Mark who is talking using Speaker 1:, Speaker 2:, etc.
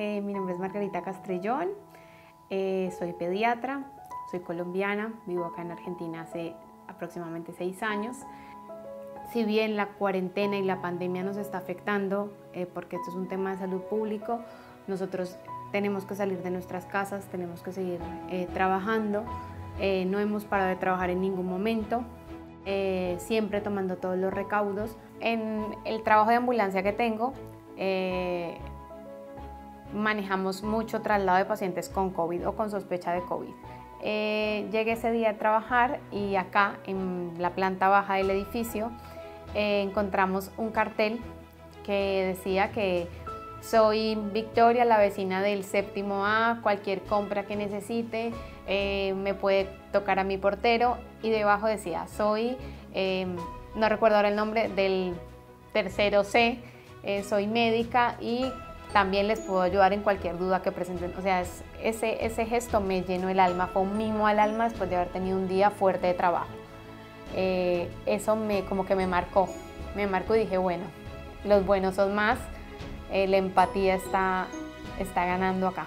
Speaker 1: Eh, mi nombre es Margarita Castrellón, eh, soy pediatra, soy colombiana, vivo acá en Argentina hace aproximadamente seis años. Si bien la cuarentena y la pandemia nos está afectando, eh, porque esto es un tema de salud público, nosotros tenemos que salir de nuestras casas, tenemos que seguir trabajando. no hemos parado de trabajar en ningún momento, siempre tomando todos los recaudos. En el trabajo de ambulancia que tengo, manejamos mucho traslado de pacientes con COVID o con sospecha de COVID. Eh, llegué ese día a trabajar y acá en la planta baja del edificio eh, encontramos un cartel que decía que soy Victoria, la vecina del séptimo A, cualquier compra que necesite eh, me puede tocar a mi portero y debajo decía soy, no recuerdo ahora el nombre, del tercero C, soy médica y también les puedo ayudar en cualquier duda que presenten. O sea, ese, ese gesto me llenó el alma, fue un mimo al alma después de haber tenido un día fuerte de trabajo. Eh, eso me, como que me marcó, me marcó y dije, bueno, los buenos son más, eh, la empatía está, está ganando acá.